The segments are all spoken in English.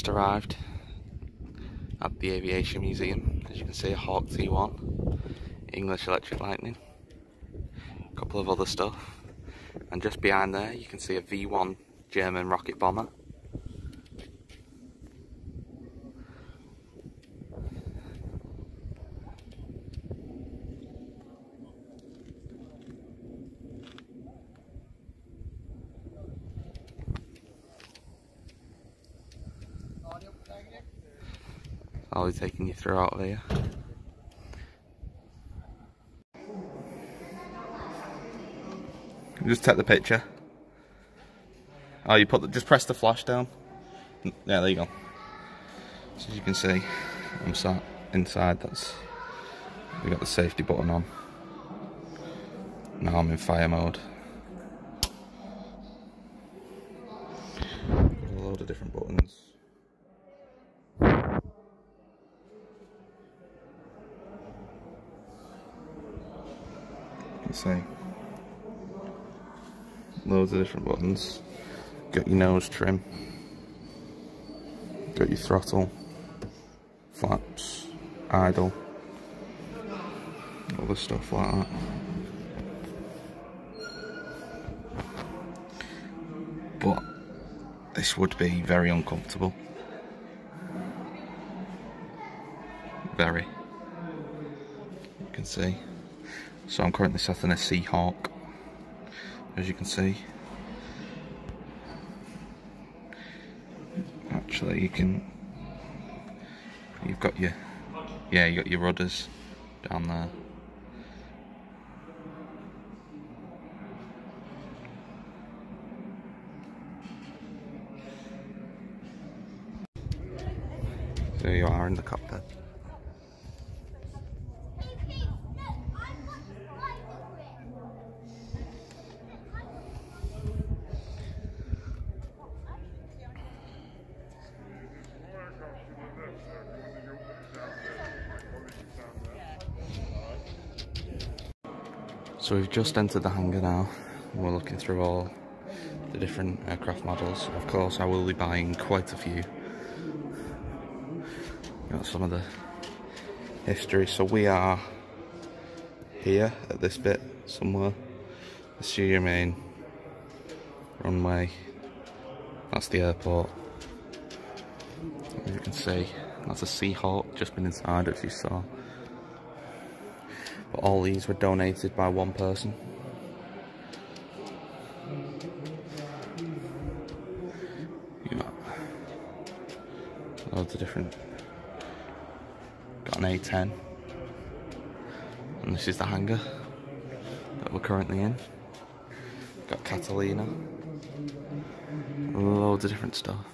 just arrived at the Aviation Museum. As you can see, a Hawk T1, English Electric Lightning, a couple of other stuff. And just behind there, you can see a V1 German rocket bomber. I'll be taking you through out of here. Just take the picture. Oh, you put the, just press the flash down. Yeah, there you go. So as you can see, I'm sat inside. That's we got the safety button on. Now I'm in fire mode. A load of different buttons. You can loads of different buttons. Got your nose trim, got your throttle, flaps, idle, all stuff like that. But this would be very uncomfortable. Very. You can see. So I'm currently sat in a Seahawk, as you can see. Actually, you can. You've got your, yeah, you got your rudders down there. There you are in the cockpit. So we've just entered the hangar now. and We're looking through all the different aircraft models. Of course, I will be buying quite a few. Got some of the history. So we are here at this bit somewhere. Is your main runway. That's the airport. As you can see, that's a Seahawk just been inside as you saw. But all these were donated by one person. You got loads of different. Got an A10. And this is the hangar that we're currently in. Got Catalina. Loads of different stuff.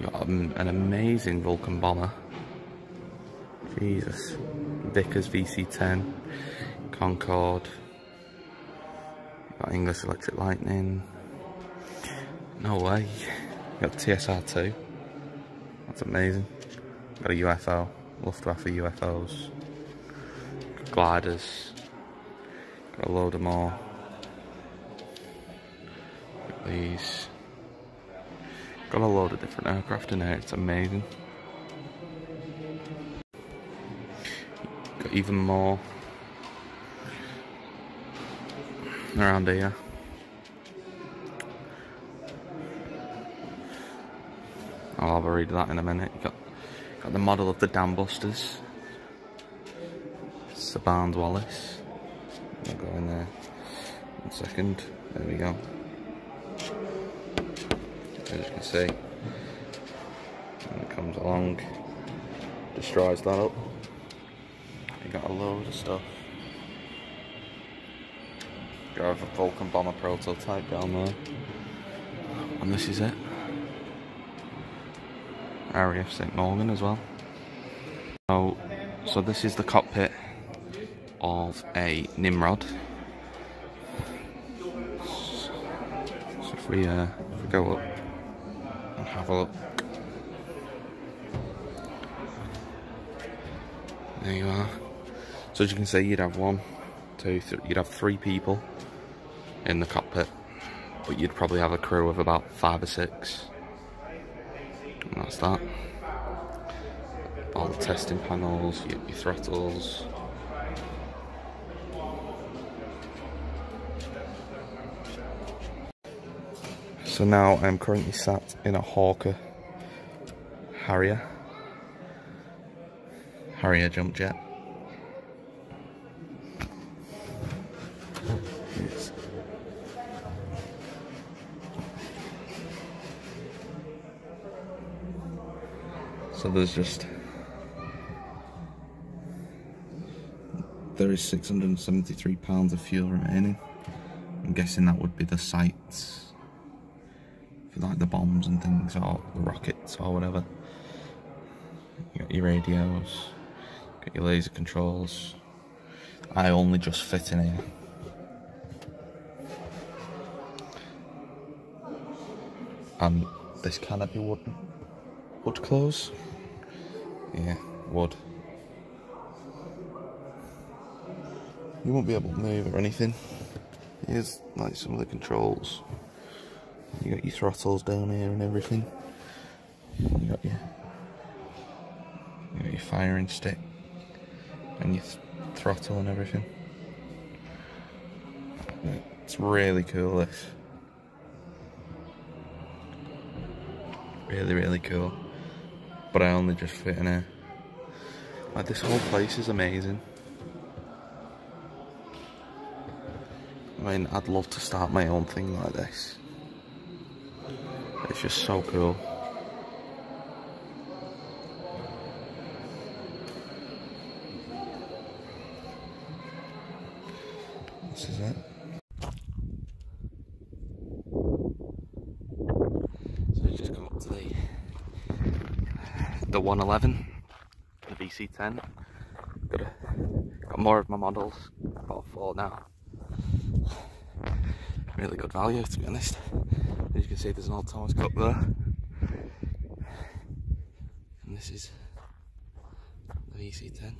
Got an amazing Vulcan bomber. Jesus. Vickers VC10, Concorde, got English Electric Lightning. No way. Got TSR2. That's amazing. Got a UFO. Luftwaffe UFOs. Gliders. Got a load of more. Got these. Got a load of different aircraft in here. It's amazing. Even more around here. I'll have a read of that in a minute. Got got the model of the Dam Busters. Sir Barnes Wallis. I'll go in there one second. There we go. As you can see, and it comes along, destroys that up. You got a load of stuff. Got a Vulcan bomber prototype down there. And this is it. RAF St Mawgan as well. So, so this is the cockpit of a Nimrod. So if we, uh, if we go up and have a look. There you are. So as you can see, you'd have one, two, three, you'd have three people in the cockpit, but you'd probably have a crew of about five or six. That's that. All the testing panels, your, your throttles. So now I'm currently sat in a Hawker Harrier. Harrier jump jet. So there's just there is 673 pounds of fuel remaining. I'm guessing that would be the sights for like the bombs and things or the rockets or whatever. You got your radios, got your laser controls. I only just fit in here. And this canopy wouldn't would close. Yeah, would. You won't be able to move or anything. Here's like some of the controls. You got your throttles down here and everything. You got your, you got your firing stick and your th throttle and everything. It's really cool this. Really, really cool. But I only just fit in here. Like this whole place is amazing. I mean, I'd love to start my own thing like this. It's just so cool. This is it. So we just come up to the the 111, the VC10. Got a, got more of my models. about four now. Really good value to be honest. As you can see, there's an old Thomas Cup there. And this is the VC10.